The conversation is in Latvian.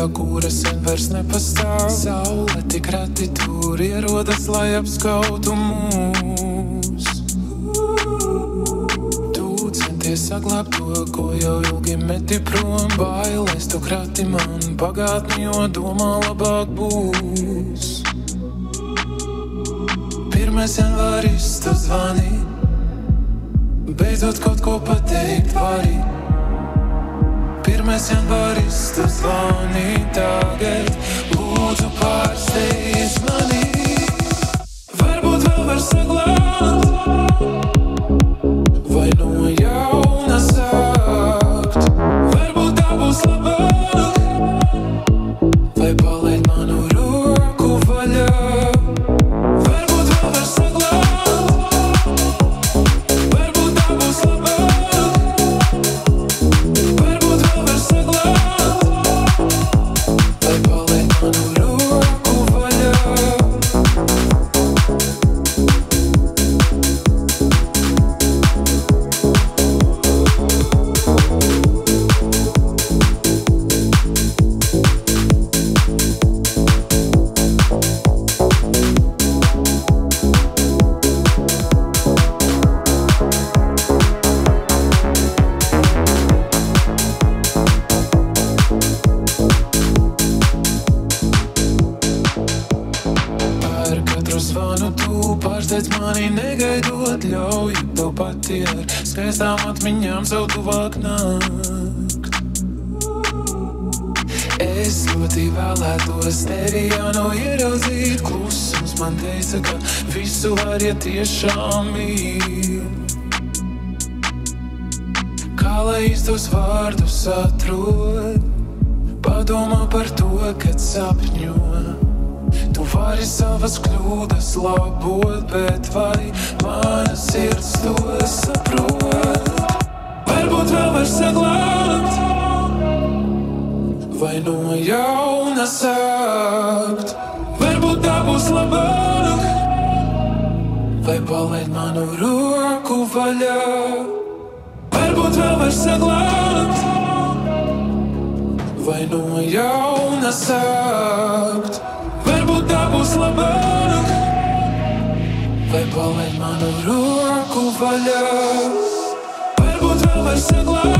vietā, kuras sen vairs nepastāv. Saule tik reti tur ierodas, lai apskautu mūs. Tu centies saglabāt to, ko jau ilgi meti prom. Bailēs tu krati man pagātni, jo domā labāk būs. Pirmais janvāris tu zvani, beidzot kaut ko pateikt vari. Pirmais janvāris tu zvani tagad, lūdzu pārsteidz pārsteidz mani negaidot, ļauj tev pati ar skaistām atmiņām savu tuvāk nākt. Es ļoti vēlētos tevi jau no ieraudzīt, klusums man teica, ka visu var ja tiešām mīl. Kā lai īstos vārdus atrod, padomā par to, kad sapņo. Tu vari savas kļūdas labot, bet vai mana sirds to saprot? Varbūt vēl var saglabāt, vai no jauna sākt. Varbūt tā būs labāk, vai palaid manu roku vaļā. Varbūt vēl var saglabāt, vai no jauna sākt. Vai palaid manu roku vaļā. Varbūt vēl var saglabāt,